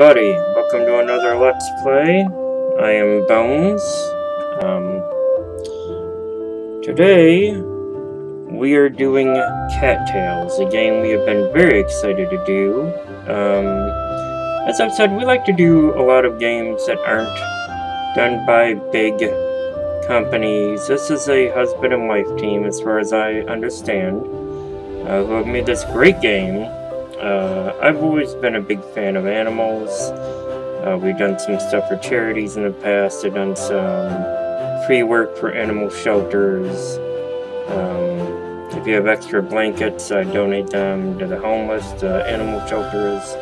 everybody, welcome to another Let's Play. I am Bones. Um, today, we are doing Cattails, a game we have been very excited to do. Um, as I've said, we like to do a lot of games that aren't done by big companies. This is a husband and wife team, as far as I understand, uh, who have made this great game. Uh, I've always been a big fan of animals. Uh, we've done some stuff for charities in the past. I've done some free work for animal shelters. Um, if you have extra blankets, I donate them to the homeless, to animal shelters.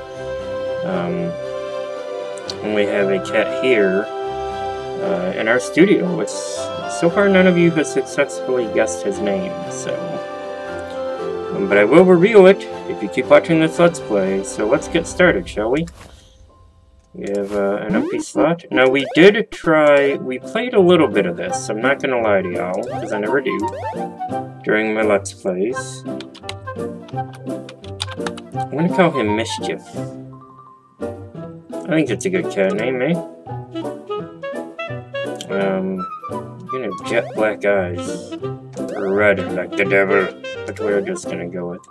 Um, and we have a cat here uh, in our studio. It's so far none of you have successfully guessed his name, so. But I will reveal it if you keep watching this Let's Play. So let's get started, shall we? We have uh, an empty slot. Now we did try, we played a little bit of this, I'm not gonna lie to y'all, because I never do, during my Let's Plays. I'm gonna call him Mischief. I think it's a good cat name, eh? Um, you know, jet black eyes. Red like the devil. But we're just gonna go with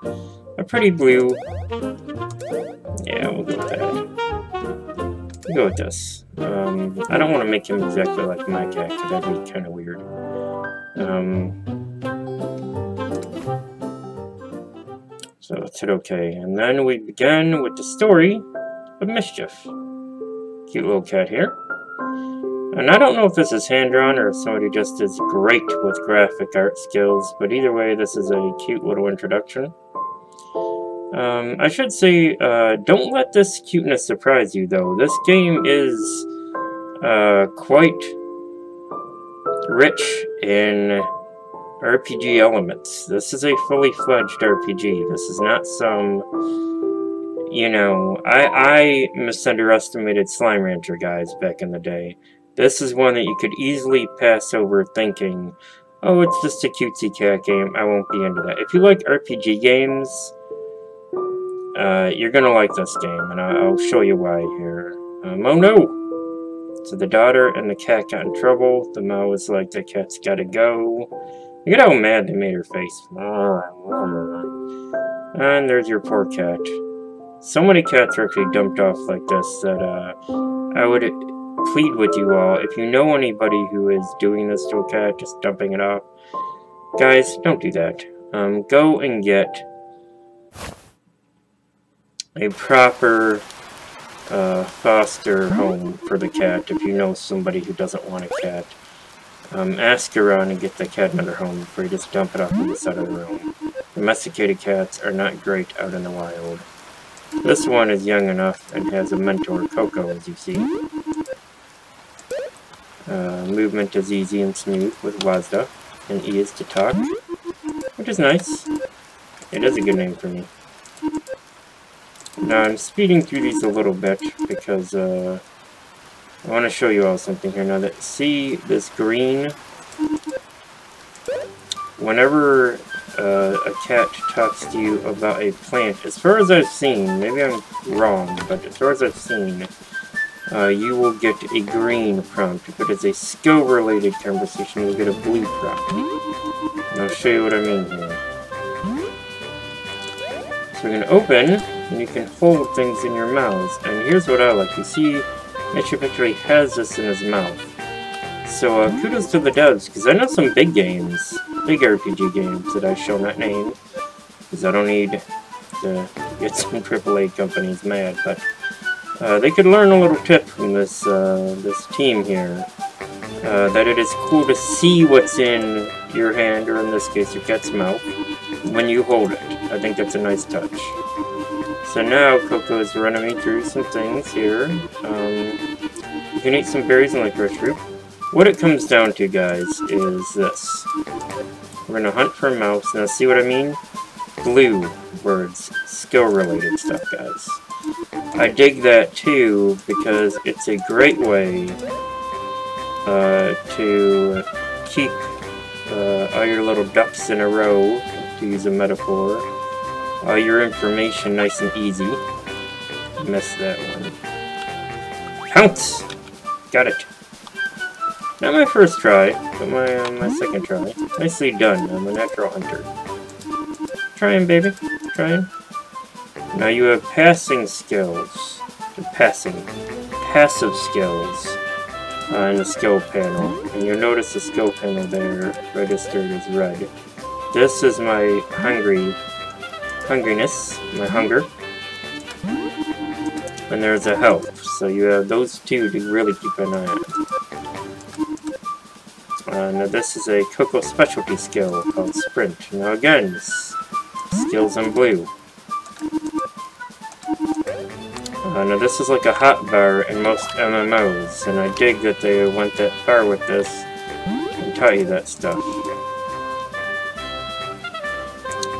a pretty blue. Yeah, we'll go with that. We'll go with this. Um, I don't want to make him exactly like my cat, because that'd be kind of weird. Um, so let's hit OK. And then we begin with the story of Mischief. Cute little cat here. And I don't know if this is hand-drawn or if somebody just is great with graphic art skills, but either way, this is a cute little introduction. Um, I should say, uh, don't let this cuteness surprise you, though. This game is uh, quite rich in RPG elements. This is a fully fledged RPG. This is not some, you know, I, I misunderestimated Slime Rancher guys back in the day. This is one that you could easily pass over thinking, oh, it's just a cutesy cat game, I won't be into that. If you like RPG games, uh, you're gonna like this game, and I'll show you why here. Um, oh no! So the daughter and the cat got in trouble. The mom is like, the cat's gotta go. Look at how mad they made her face. And there's your poor cat. So many cats are actually dumped off like this that uh, I would plead with you all, if you know anybody who is doing this to a cat, just dumping it off, guys, don't do that. Um, go and get a proper uh, foster home for the cat if you know somebody who doesn't want a cat. Um, ask around and get the cat another home before you just dump it off on the side of the road. Domesticated cats are not great out in the wild. This one is young enough and has a mentor, Coco, as you see. Uh, movement is easy and smooth with WASD, and E is to talk, which is nice. It is a good name for me. Now I'm speeding through these a little bit because uh, I want to show you all something here. Now that see this green, whenever uh, a cat talks to you about a plant, as far as I've seen, maybe I'm wrong, but as far as I've seen, uh, you will get a green prompt. If it is a skill-related conversation, you'll get a blue prompt. And I'll show you what I mean here. So we're going to open, and you can hold things in your mouths. And here's what I like. You see, Mischief actually has this in his mouth. So uh, kudos to the devs, because I know some big games, big RPG games that I shall not name, because I don't need to get some AAA companies mad, but uh, they could learn a little tip from this uh, this team here. Uh, that it is cool to see what's in your hand, or in this case your cat's mouth, when you hold it. I think that's a nice touch. So now Coco is running me through some things here. Um, you can eat some berries and licorice root. What it comes down to, guys, is this. We're gonna hunt for a mouse. Now see what I mean? Blue words. Skill-related stuff, guys. I dig that too because it's a great way uh, to keep uh, all your little ducks in a row, to use a metaphor, all your information nice and easy. Missed that one. Pounce! Got it. Not my first try, but my, uh, my second try. Nicely done, I'm a natural hunter. Trying, baby. Trying. Now you have passing skills. Passing. Passive skills on the skill panel. And you'll notice the skill panel there registered as red. This is my hungry hungriness, my hunger. And there's a health. So you have those two to really keep an eye on. Uh, now this is a Coco specialty skill called Sprint. Now again, skills in blue. Uh, now this is like a hot bar in most MMOs, and I dig that they went that far with this and taught you that stuff.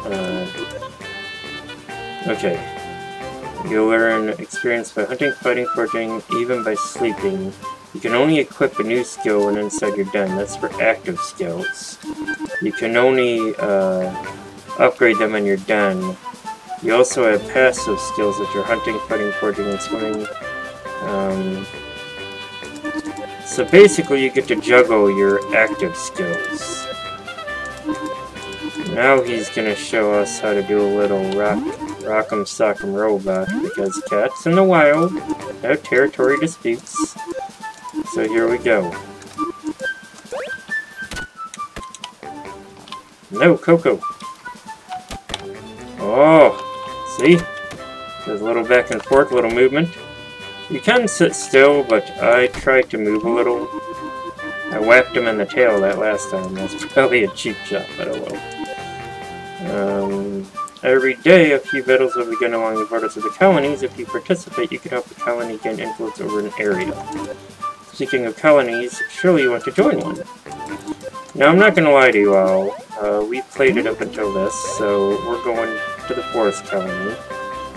Uh, okay. You'll learn experience by hunting, fighting, foraging, even by sleeping. You can only equip a new skill when inside your den. That's for active skills. You can only uh, upgrade them in your den. You also have passive skills that you're hunting, fighting, foraging, and swimming. Um, so basically you get to juggle your active skills. Now he's gonna show us how to do a little rock, rock'em sock'em robot, because cats in the wild have territory disputes. So here we go. No, Coco. Oh, see? There's a little back and forth, a little movement. You can sit still, but I tried to move a little. I whacked him in the tail that last time. That's probably a cheap shot, but oh well. Um, every day, a few battles will begin along the borders of the colonies. If you participate, you can help the colony gain influence over an area. Speaking of colonies, surely you want to join one. Now, I'm not going to lie to you all. Uh, we played it up until this, so we're going to the forest colony.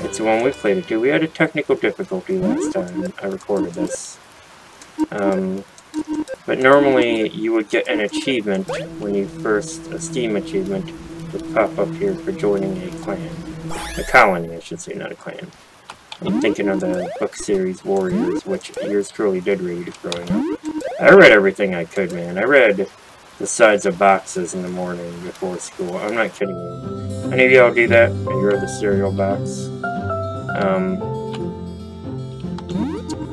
It's the one we played it to. We had a technical difficulty last time I recorded this. Um, but normally you would get an achievement when you first, a Steam achievement, would pop up here for joining a clan. A colony, I should say, not a clan. I'm thinking of the book series Warriors, which yours truly did read growing up. I read everything I could, man. I read the sides of boxes in the morning before school. I'm not kidding you. Any of y'all do that? You're the cereal box. Um,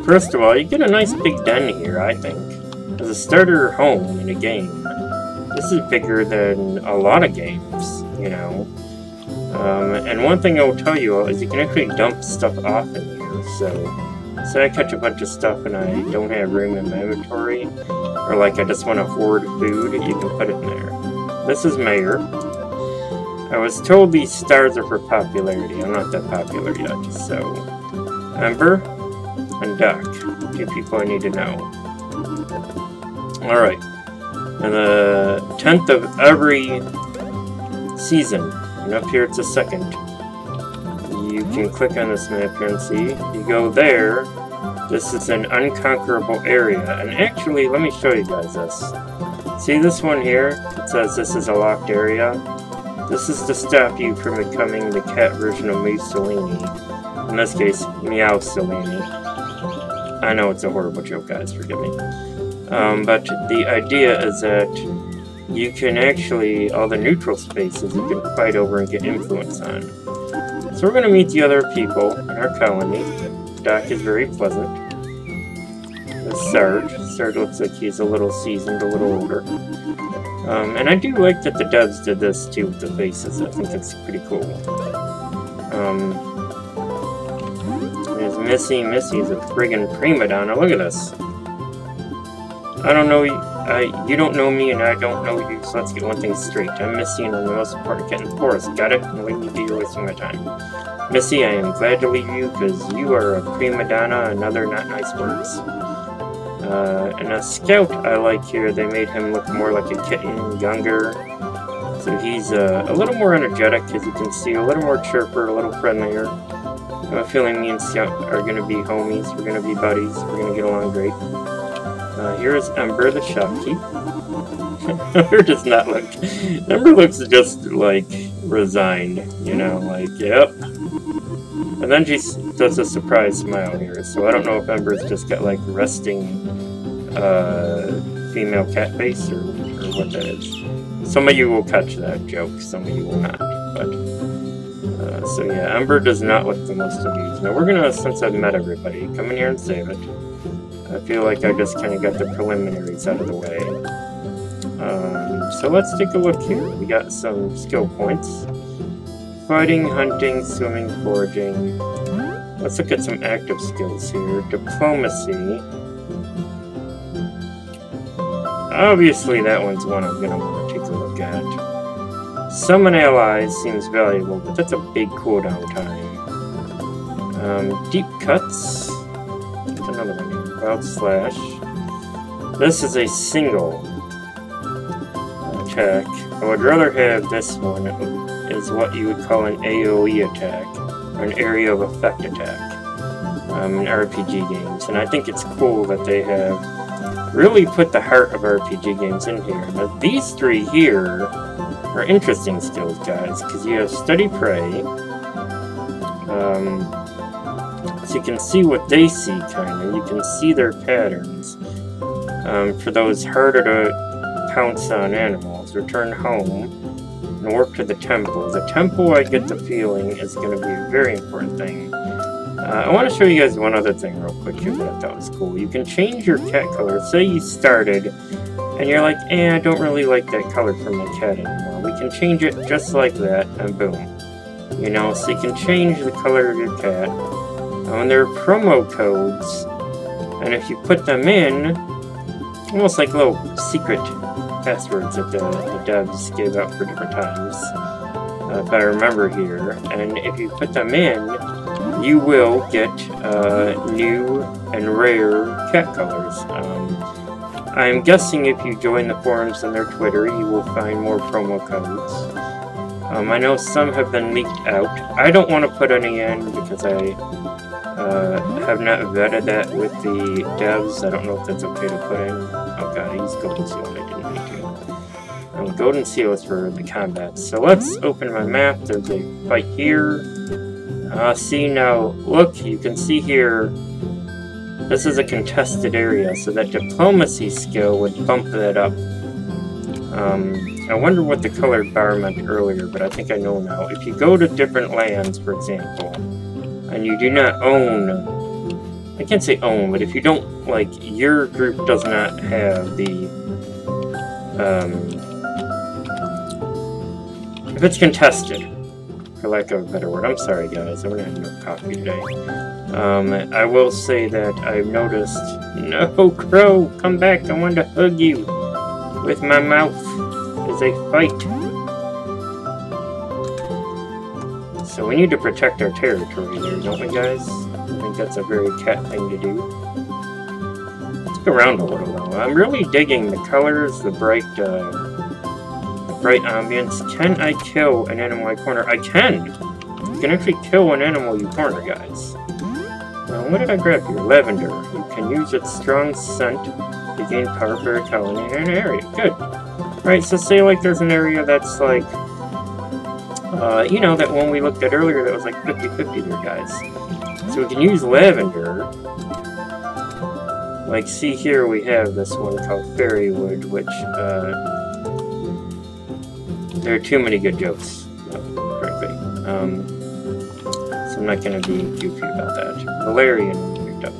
first of all, you get a nice big den here, I think. As a starter home in a game. This is bigger than a lot of games, you know. Um, and one thing I will tell you all is you can actually dump stuff off in here, so... Say I catch a bunch of stuff and I don't have room in my inventory, or like I just want to hoard food, you can put it in there. This is Mayor. I was told these stars are for popularity. I'm not that popular yet, so... Ember and Duck. Two people I need to know. Alright. And the 10th of every season, and up here it's a second, you can click on this map here and see. You go there, this is an unconquerable area, and actually, let me show you guys this. See this one here? It says this is a locked area. This is to stop you from becoming the cat version of Mussolini. In this case, Meowsolini. I know it's a horrible joke, guys, forgive me. Um, but the idea is that you can actually, all the neutral spaces, you can fight over and get influence on. So we're going to meet the other people in our colony. Doc is very pleasant. Sarge. Sarge looks like he's a little seasoned, a little older. Um, and I do like that the devs did this too with the faces. I think that's pretty cool. Um, there's Missy. Missy is a friggin' prima donna. Look at this. I don't know, I, you don't know me and I don't know you, so let's get one thing straight. I'm Missy and I'm the most important cat in the forest, got it? I'm leaving you be, you're wasting my time. Missy, I am glad to leave you because you are a prima donna and other not nice words. Uh, and a scout I like here, they made him look more like a kitten, younger. So he's uh, a little more energetic, as you can see, a little more chirper, a little friendlier. I have a feeling me and Scout are going to be homies, we're going to be buddies, we're going to get along great. Uh, here is Ember the shopkeep. Ember does not look... Ember looks just, like, resigned, you know, like, yep. And then she does a surprise smile here, so I don't know if Ember's just got like resting uh, female cat face or, or what that is. Some of you will catch that joke, some of you will not. But uh, so yeah, Ember does not look the most amused. Now we're gonna, since I've met everybody, come in here and save it. I feel like I just kind of got the preliminaries out of the way. Um, so let's take a look here. We got some skill points. Fighting, hunting, swimming, foraging. Let's look at some active skills here. Diplomacy. Obviously that one's one I'm gonna want to take a look at. Summon allies seems valuable, but that's a big cooldown time. Um, deep cuts. Slash. This is a single attack. I would rather have this one is what you would call an AoE attack, or an area of effect attack, um, in RPG games. And I think it's cool that they have really put the heart of RPG games in here. Now, these three here are interesting skills, guys, because you have Steady Prey, um, you can see what they see, kind of. You can see their patterns. Um, for those harder to pounce on animals, return home, and work to the temple. The temple, I get the feeling, is going to be a very important thing. Uh, I want to show you guys one other thing real quick here that I thought was cool. You can change your cat color. Say you started, and you're like, eh, I don't really like that color for my cat anymore. We can change it just like that, and boom. You know, so you can change the color of your cat. And there are promo codes, and if you put them in, almost like little secret passwords that the, the devs gave out for different times, uh, if I remember here. And if you put them in, you will get uh, new and rare cat colors. Um, I'm guessing if you join the forums and their Twitter, you will find more promo codes. Um, I know some have been leaked out. I don't want to put any in because I uh, have not vetted that with the devs. I don't know if that's okay to put in. Oh god, I Golden Seal I didn't need to. Um, Golden Seal is for the combat. So let's open my map. There's a fight here. Uh, see now, look, you can see here, this is a contested area, so that diplomacy skill would bump that up. Um, I wonder what the colored bar meant earlier, but I think I know now. If you go to different lands, for example, and you do not own, I can't say own, but if you don't, like, your group does not have the, um, if it's contested, for lack of a better word. I'm sorry, guys. I'm gonna have no coffee today. Um, I will say that I've noticed... No, Crow! Come back! I want to hug you! With my mouth is a fight. So we need to protect our territory there, don't we, guys? I think that's a very cat thing to do. Let's go around a little, though. I'm really digging the colors, the bright, uh, the bright ambience. Can I kill an animal I corner? I can! You can actually kill an animal you corner, guys. Now, what did I grab here? Lavender. You can use its strong scent to gain power for a colony in an area. Good. Right, so say like there's an area that's like, uh, you know, that one we looked at earlier that was like 50-50 there, guys. So we can use lavender. Like, see here we have this one called Fairywood, which, uh, there are too many good jokes, frankly. Um, so I'm not to be goofy about that. Valerian picked up.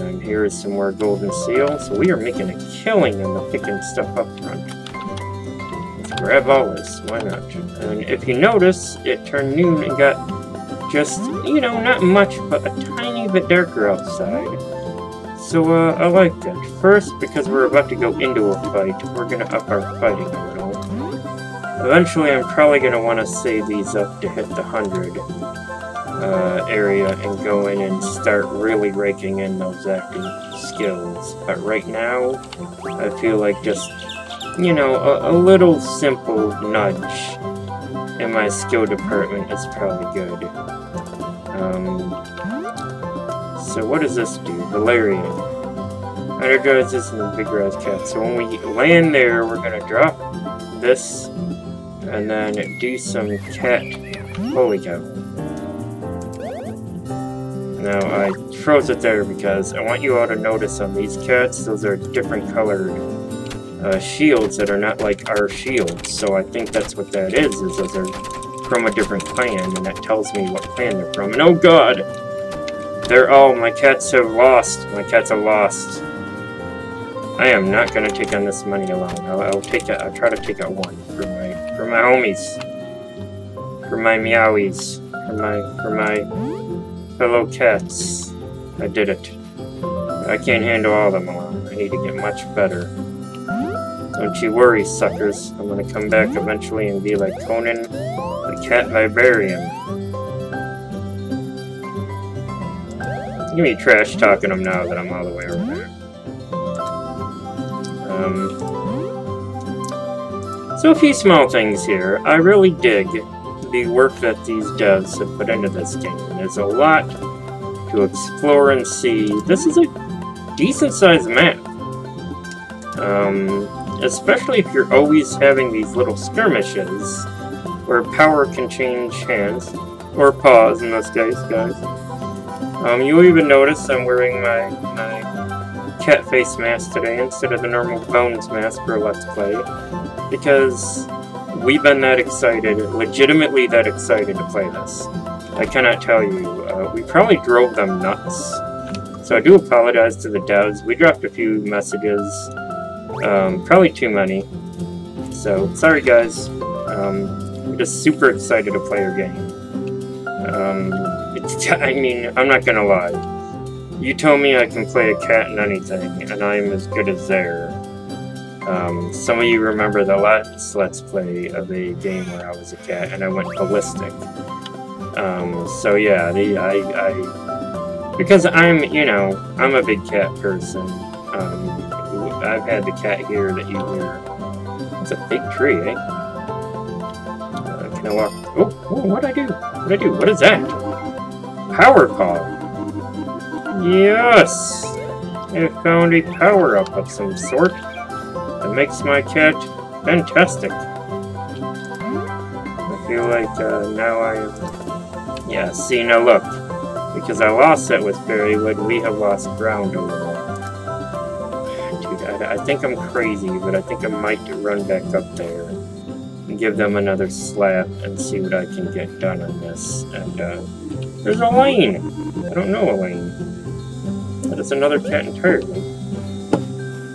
And here is some more golden seal. So we are making a killing in the picking stuff up front. Grab this. Why not? And if you notice, it turned noon and got just, you know, not much, but a tiny bit darker outside. So, uh, I like that. First, because we're about to go into a fight, we're gonna up our fighting a little. Eventually, I'm probably to want to save these up to hit the 100 uh, area and go in and start really raking in those active skills. But right now, I feel like just, you know, a, a little simple nudge in my skill department is probably good. Um, so what does this do? Valerian. Energizes the big red cat. So when we land there, we're to drop this and then do some cat... Holy cow. Now, I froze it there because I want you all to notice on these cats, those are different colored uh, shields that are not like our shields. So I think that's what that is, is that they're from a different clan, and that tells me what clan they're from. And oh god! They're all, my cats have lost. My cats are lost. I am not gonna take on this money alone. I'll, I'll take it, I'll try to take out one for my, for my homies. For my meowies. For my, for my fellow cats. I did it. I can't handle all of them alone. I need to get much better. Don't you worry, suckers. I'm gonna come back eventually and be like Conan, the cat librarian. Give me trash talking them now that I'm all the way over there. Um, so a few small things here. I really dig the work that these devs have put into this game. There's a lot to explore and see. This is a decent-sized map. Um, especially if you're always having these little skirmishes where power can change hands, or paws in this case, guys. Um, you'll even notice I'm wearing my, my cat face mask today instead of the normal bones mask for Let's Play, because we've been that excited, legitimately that excited to play this. I cannot tell you. Uh, we probably drove them nuts. So I do apologize to the devs. We dropped a few messages. Um, probably too many. So, sorry guys. Um, I'm just super excited to play your game. Um, I mean, I'm not gonna lie. You told me I can play a cat in anything, and I'm as good as there. Um, some of you remember the last Let's Play of a game where I was a cat and I went ballistic. Um, so yeah, the, I, I, because I'm, you know, I'm a big cat person. Um, I've had the cat here that you hear. It's a big tree, eh? Uh, can I walk? Oh, oh, what'd I do? What'd I do? What is that? Power call. Yes! I found a power-up of some sort. that makes my cat fantastic. I feel like uh, now I... Yeah, see, now look. Because I lost it with Fairywood, we have lost ground over there. I, think I'm crazy, but I think I might run back up there and give them another slap and see what I can get done on this. And, uh, there's Elaine! I don't know Elaine. That is another cat entirely.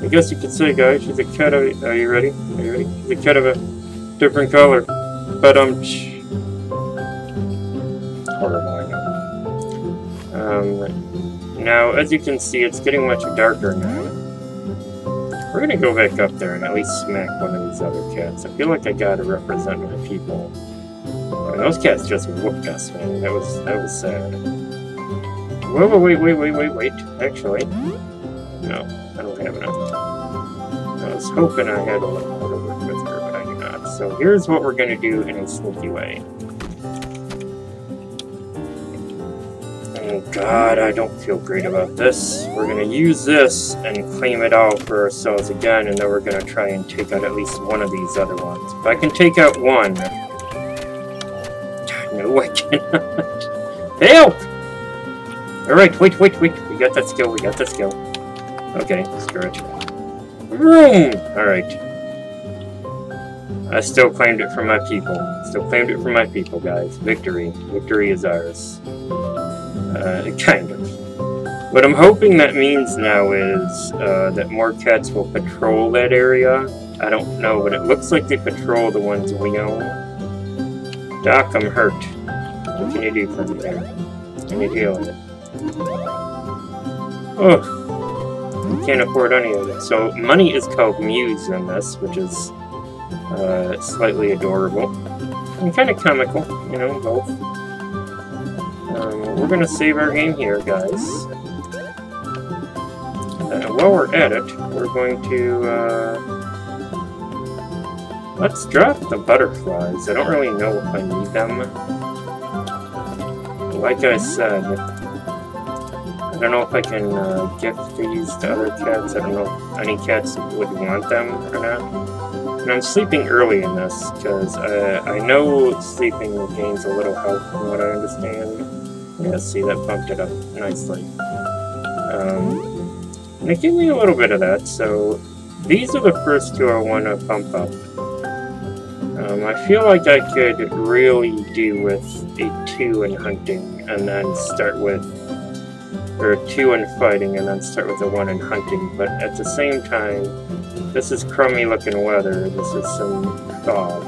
I guess you could say, guys, she's a cat of... a, Are you ready? Are you ready? She's a cat of a different color. But, um... Horrible, I know. Um, now, as you can see, it's getting much darker now. We're gonna go back up there and at least smack one of these other cats. I feel like I gotta represent my people. I mean, those cats just whooped us, man. That was, that was sad. Wait, wait, wait, wait, wait, wait. Actually, no, I don't have enough I was hoping I had a little more to work with her, but I do not. So here's what we're to do in a sneaky way. Oh god, I don't feel great about this. We're to use this and claim it all for ourselves again, and then we're to try and take out at least one of these other ones. If I can take out one... No, I cannot. Help! Alright, wait, wait, wait. We got that skill, we got that skill. Okay, screw it. Room! Alright. I still claimed it for my people. Still claimed it for my people, guys. Victory. Victory is ours. Uh, kind of. What I'm hoping that means now is uh, that more cats will patrol that area. I don't know, but it looks like they patrol the ones we own. Doc, I'm hurt. What can you do for me there? I need healing. Oh, can't afford any of it. So money is called Mews in this, which is uh, slightly adorable. And kind of comical, you know, both. Um, we're to save our game here, guys. Uh, while we're at it, we're going to... Uh, let's drop the butterflies. I don't really know if I need them. Like I said, I don't know if I can uh, gift these to other cats. I don't know if any cats would want them or not. And I'm sleeping early in this, because uh, I know sleeping gains a little health from what I understand. Yeah, see, that bumped it up nicely. Um, and it gave me a little bit of that, so these are the first two I want to bump up. Um, I feel like I could really do with a 2 in hunting, and then start with, or a 2 in fighting, and then start with a 1 in hunting, but at the same time, this is crummy looking weather, this is some fog.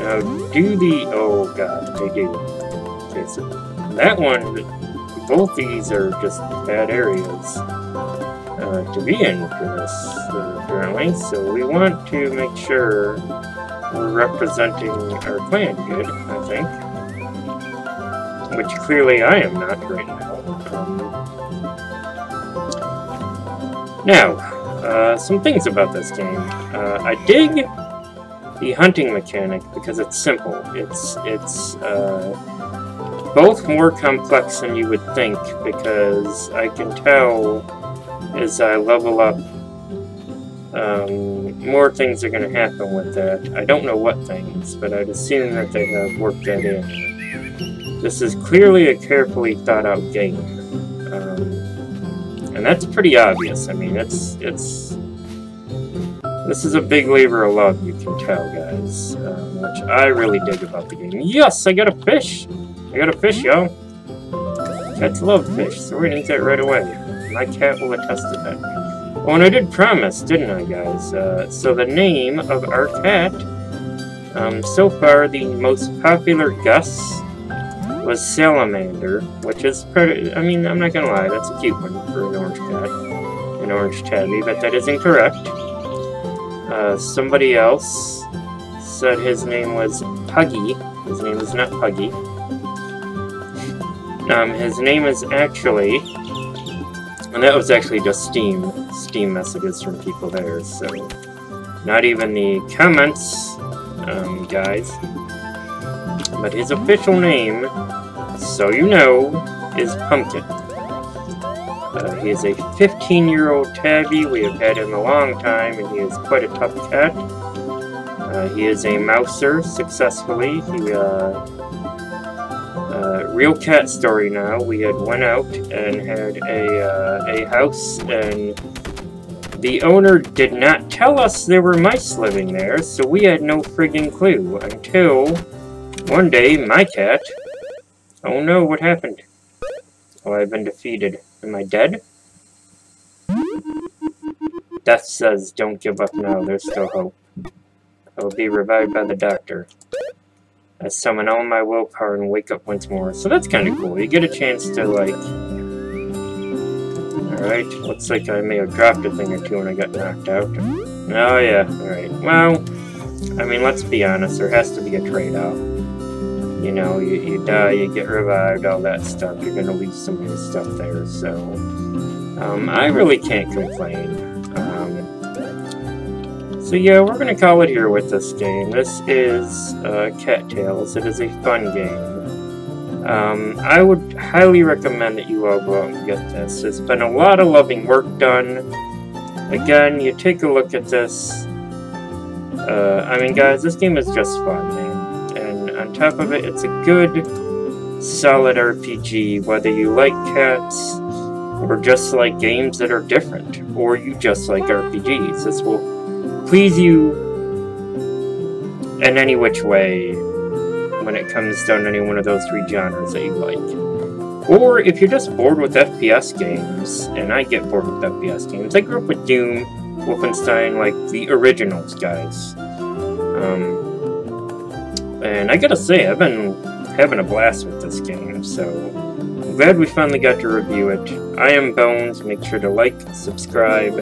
Now, do the, oh god, they do. Okay, so that one, both these are just bad areas uh, to be in for this, uh, apparently, so we want to make sure we're representing our clan good, I think. Which clearly I am not right now. Um, now, uh, some things about this game. Uh, I dig the hunting mechanic because it's simple. It's, it's, uh, both more complex than you would think because I can tell as I level up um, more things are going to happen with that. I don't know what things, but I'd assume that they have worked that in. This is clearly a carefully thought out game. Um, and that's pretty obvious. I mean, it's, it's... This is a big labor of love, you can tell, guys. Um, which I really dig about the game. Yes, I got a fish! I got a fish, yo! Cats love fish, so we're gonna eat that right away. My cat will attest to that. Oh, and I did promise, didn't I, guys? Uh, so the name of our cat, um, so far the most popular guess was Salamander, which is pretty, I mean, I'm not gonna lie, that's a cute one for an orange cat, an orange tabby, but that is incorrect. Uh, somebody else said his name was Puggy. His name is not Puggy. Um, his name is actually and that was actually just Steam, Steam messages from people there, so not even the comments, um, guys. But his official name, so you know, is Pumpkin. Uh, he is a 15-year-old tabby. We have had him a long time, and he is quite a tough cat. Uh, he is a mouser, successfully. He, uh, real cat story now. We had went out and had a, uh, a house, and the owner did not tell us there were mice living there, so we had no friggin' clue until one day my cat... Oh no, what happened? Oh, I've been defeated. Am I dead? Death says, don't give up now, there's still hope. I will be revived by the doctor. I summon all my willpower and wake up once more. So that's kind of cool. You get a chance to, like... Alright, looks like I may have dropped a thing or two when I got knocked out. Oh, yeah, alright. Well, I mean, let's be honest, there has to be a trade-off. You know, you, you die, you get revived, all that stuff. You're gonna lose some of your stuff there, so... Um, I really can't complain. So yeah, we're to call it here with this game. This is uh, Cattails. It is a fun game. Um, I would highly recommend that you all go out and get this. There's been a lot of loving work done. Again, you take a look at this. Uh, I mean, guys, this game is just fun, man. And on top of it, it's a good, solid RPG, whether you like cats, or just like games that are different, or you just like RPGs. This will please you in any which way when it comes down to any one of those three genres that you like. Or if you're just bored with FPS games, and I get bored with FPS games, I grew up with Doom, Wolfenstein, like the originals, guys. Um, and I gotta say, I've been having a blast with this game, so I'm glad we finally got to review it. I am Bones, make sure to like, subscribe,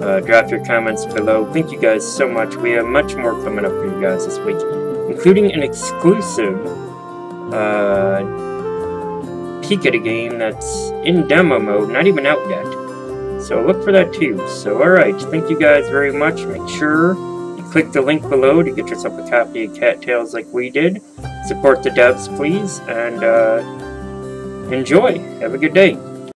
uh, drop your comments below. Thank you guys so much. We have much more coming up for you guys this week, including an exclusive uh, peek at a game that's in demo mode, not even out yet. So look for that too. So alright, thank you guys very much. Make sure you click the link below to get yourself a copy of Cattails like we did. Support the devs, please, and uh, enjoy. Have a good day.